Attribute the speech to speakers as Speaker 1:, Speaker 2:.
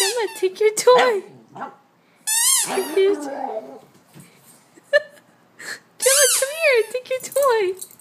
Speaker 1: Emma, take your toy. Take your toy. Emma, come here. Take your toy.